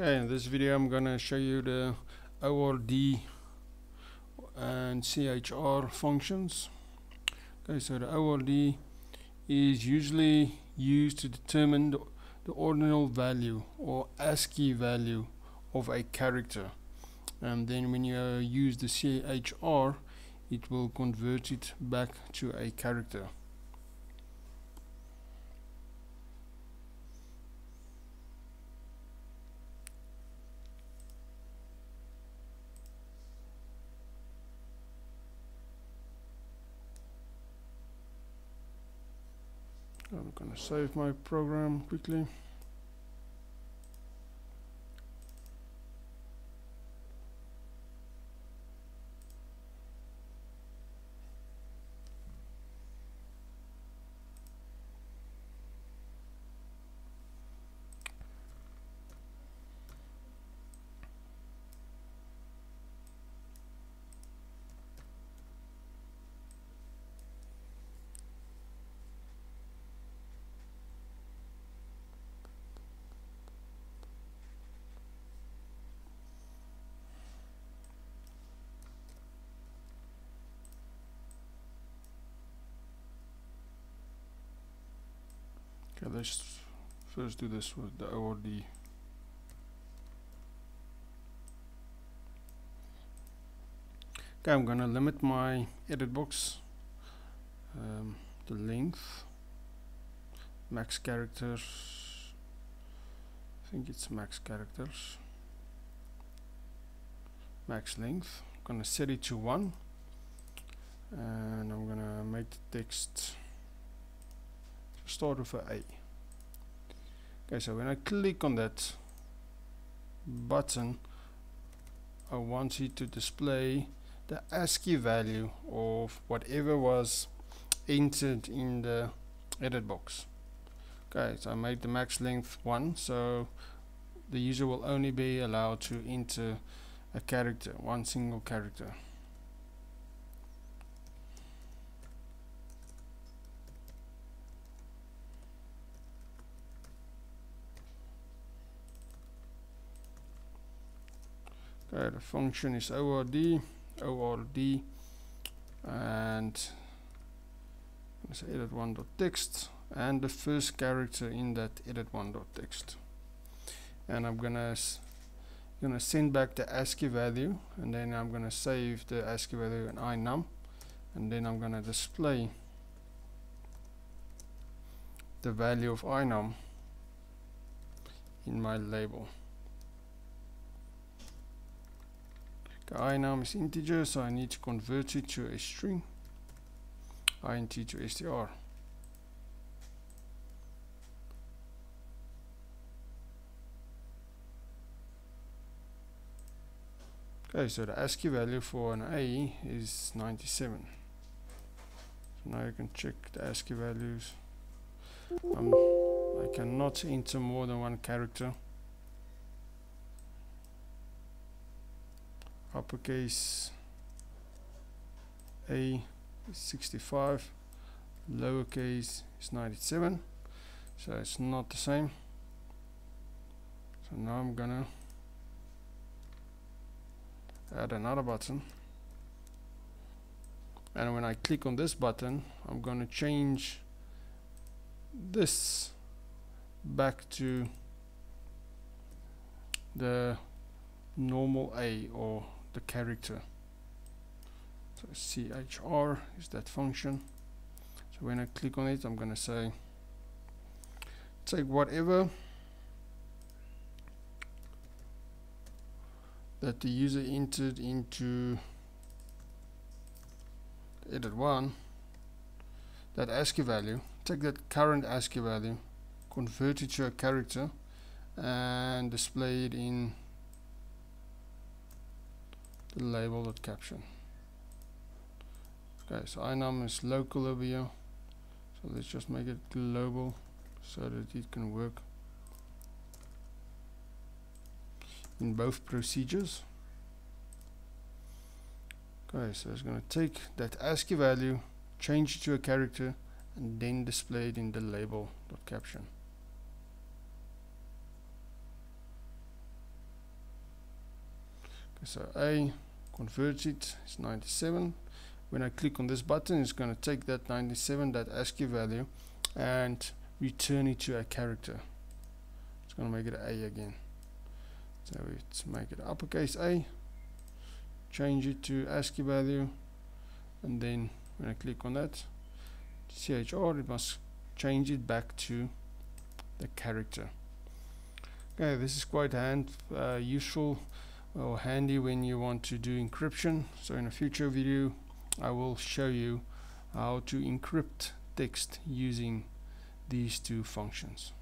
Okay, in this video I'm gonna show you the ORD and CHR functions. Okay, so the ORD is usually used to determine the, the ordinal value or ASCII value of a character. And then when you uh, use the CHR, it will convert it back to a character. I'm gonna save my program quickly let's first do this with the ORD. Okay, I'm gonna limit my edit box, um, the length, max characters. I think it's max characters, max length. I'm gonna set it to one, and I'm gonna make the text start with a A. Okay, so when I click on that button, I want it to display the ASCII value of whatever was entered in the edit box. Okay, so I made the max length 1, so the user will only be allowed to enter a character, one single character. Okay, the function is ORD, ORD, and let's edit one dot text, and the first character in that edit one dot text. And I'm gonna gonna send back the ASCII value, and then I'm gonna save the ASCII value in inum, and then I'm gonna display the value of inum in my label. The inum is integer, so I need to convert it to a string, int to str. Okay, so the ASCII value for an A is 97. So now you can check the ASCII values. Um, I cannot enter more than one character. Uppercase A is 65 lowercase is 97 so it's not the same. So now I'm gonna add another button. And when I click on this button I'm gonna change this back to the normal A or the character. So CHR is that function. So when I click on it I'm gonna say take whatever that the user entered into edit one that ASCII value take that current ASCII value convert it to a character and display it in the label dot caption okay so inum is local over here. So let's just make it global so that it can work in both procedures. Okay so it's going to take that ASCII value change it to a character and then display it in the label dot caption so A converts it, it's 97. When I click on this button, it's going to take that 97, that ASCII value, and return it to a character. It's going to make it A again. So let's make it uppercase A, change it to ASCII value, and then when I click on that, CHR, it must change it back to the character. Okay, this is quite hand uh, useful or handy when you want to do encryption. So in a future video, I will show you how to encrypt text using these two functions.